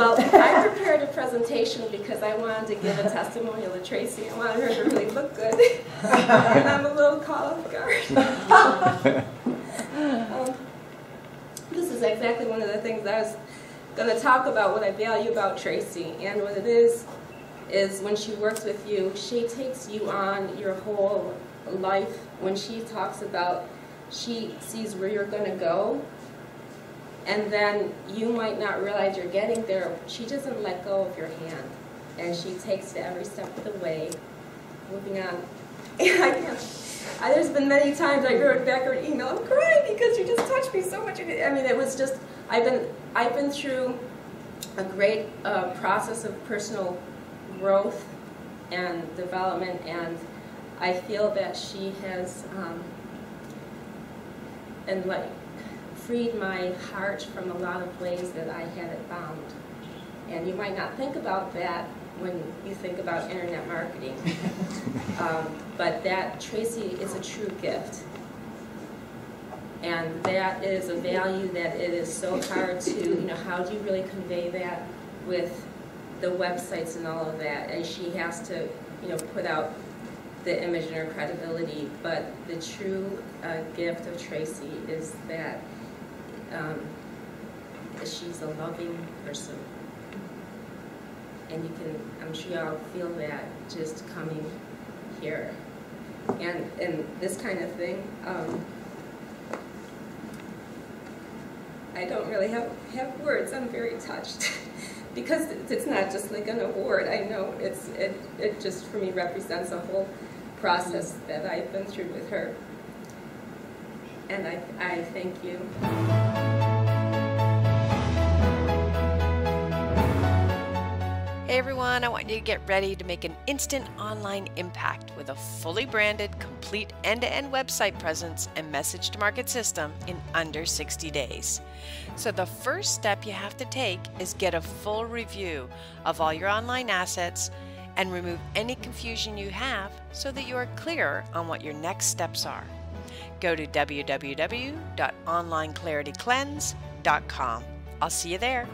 Well, I prepared a presentation because I wanted to give a testimonial to Tracy. I wanted her to really look good. and I'm a little caught off guard. um, this is exactly one of the things I was going to talk about, what I value about Tracy. And what it is, is when she works with you, she takes you on your whole life. When she talks about, she sees where you're going to go and then you might not realize you're getting there. She doesn't let go of your hand, and she takes it every step of the way, moving on. I there's been many times I wrote back her email, I'm crying because you just touched me so much. I mean, it was just, I've been, I've been through a great uh, process of personal growth and development, and I feel that she has, um, and like, freed my heart from a lot of ways that I had it bound. And you might not think about that when you think about internet marketing. um, but that, Tracy, is a true gift. And that is a value that it is so hard to, you know, how do you really convey that with the websites and all of that? And she has to, you know, put out the image and her credibility. But the true uh, gift of Tracy is that um, she's a loving person. And you can, I'm sure y'all feel that just coming here. And, and this kind of thing, um, I don't really have, have words. I'm very touched. because it's not just like an award. I know it's, it, it just for me represents a whole process that I've been through with her. And I, I thank you. Hey everyone, I want you to get ready to make an instant online impact with a fully branded, complete end to end website presence and message to market system in under 60 days. So, the first step you have to take is get a full review of all your online assets and remove any confusion you have so that you are clear on what your next steps are. Go to www.onlineclaritycleanse.com. I'll see you there.